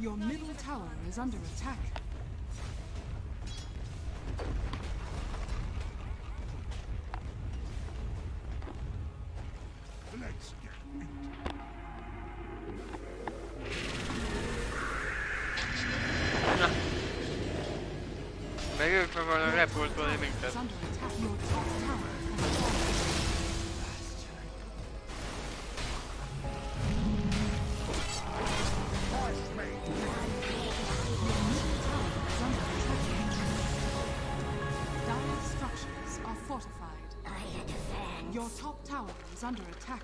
Your middle tower is under attack. Let's get Meg ők meg a repultolni Is minket. under attack. Structures are fortified. Your top tower is under attack.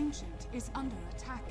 Ancient is under attack.